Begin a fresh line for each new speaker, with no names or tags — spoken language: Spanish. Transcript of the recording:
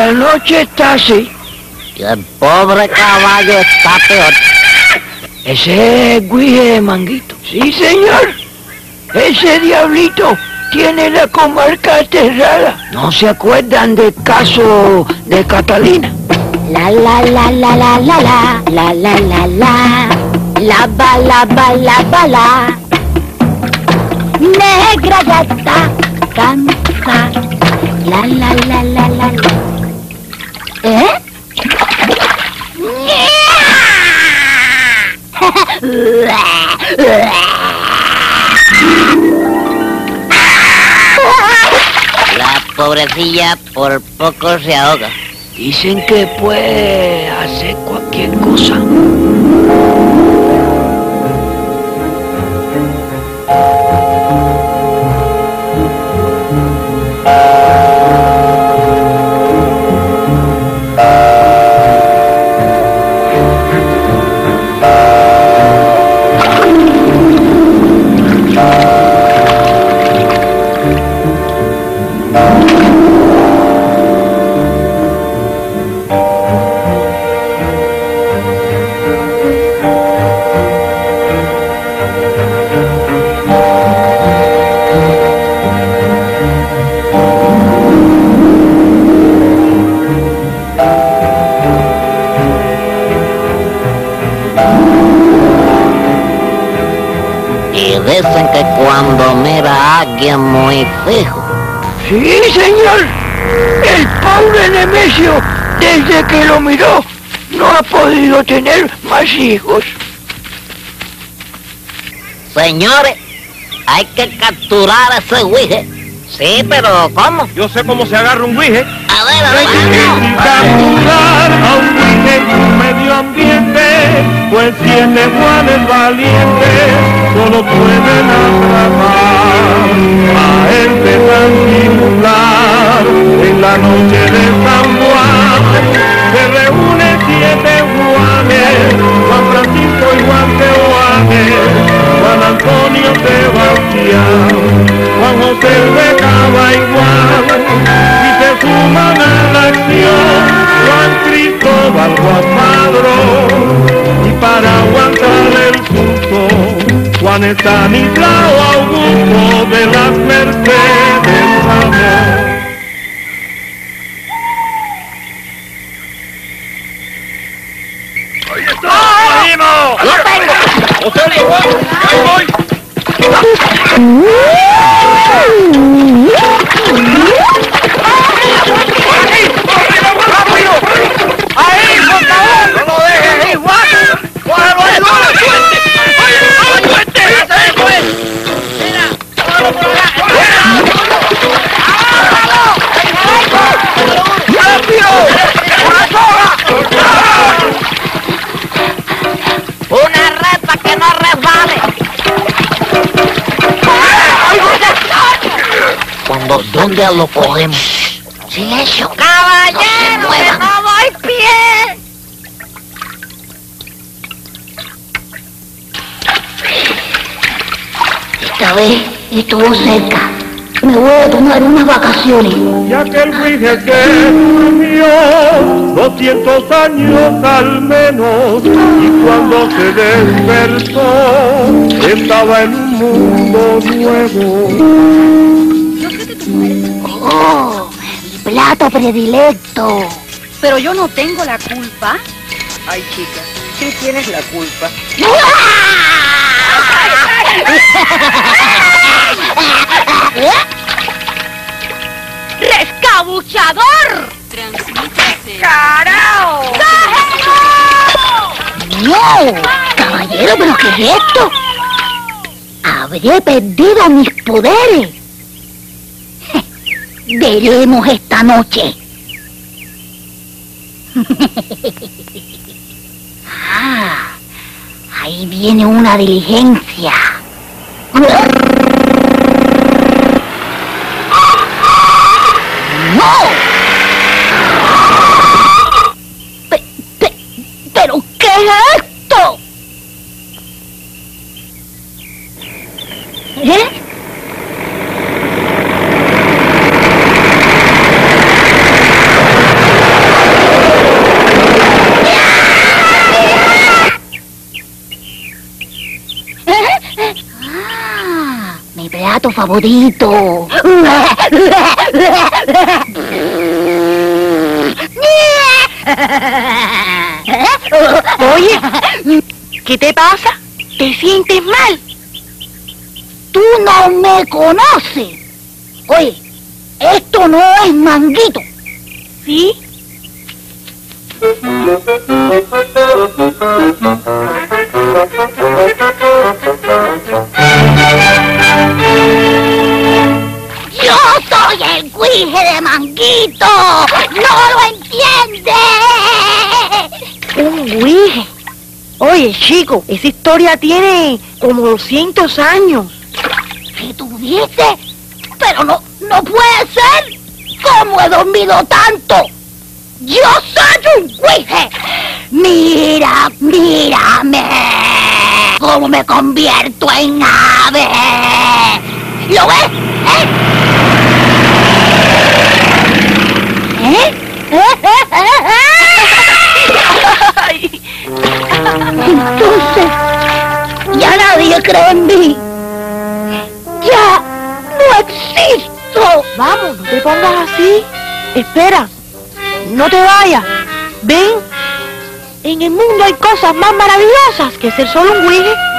la noche está así.
Y el pobre caballo está peor.
Ese es Guije de Manguito. Sí, señor. Ese diablito tiene la comarca aterrada. ¿No se acuerdan del caso de Catalina?
La la la la la la la la la la la la ba la ba la ba la Negra gata canta la la la la la la
La pobrecilla por poco se ahoga.
Dicen que puede hacer cualquier cosa.
Alguien muy fijo,
Sí, señor. El pobre Nemesio, desde que lo miró, no ha podido tener más hijos.
señores, hay que capturar a ese guije. Sí, pero ¿cómo?
Yo sé cómo se agarra un guije.
A ver, a ver.
Capturar a un en su medio ambiente, pues siete Juanes valientes solo pueden atrapar a tan singular. En la noche de San Juan se reúnen siete Juanes, Juan Francisco y Juan Teoanes, Juan Antonio Sebastián, Juan José de Cava y Juan, y se suman a la acción Juan Cristóbal, Juan Padrón, y para aguantar el susto, Juan Estanislao de las Mercedes Ramón.
¿Dónde lo cogemos? Silencio.
Caballero, que no doy pie. Esta vez estuvo cerca. Me voy a tomar unas vacaciones.
ya que el guije que durmió 200 años al menos y cuando se despertó estaba en un mundo nuevo.
Oh, mi plato predilecto.
Pero yo no tengo la culpa. Ay, chica, sí tienes la culpa. ¡Rescabuchador! ¡Carajo!
No, caballero, pero ¿qué es esto? Habré perdido mis poderes. Veremos esta noche. ah, ahí viene una diligencia. ¡No! Pe- pe- ¿Pero qué es esto? ¿Eh? Favorito.
Oye, ¿qué te pasa? ¿Te sientes mal?
Tú no me conoces. Oye, esto no es manguito.
¿Sí? Oye, chico, esa historia tiene como 200 años.
¿Qué dices? Pero no, no puede ser. ¿Cómo he dormido tanto? Yo soy un cuije. Mira, mírame. ¿Cómo me convierto en ave? ¿Lo ves? ¿Eh? ¿Eh? Cree en mí. Ya no existo.
Vamos, no te pongas así. Espera, no te vayas. Ven, en el mundo hay cosas más maravillosas que ser solo un guije.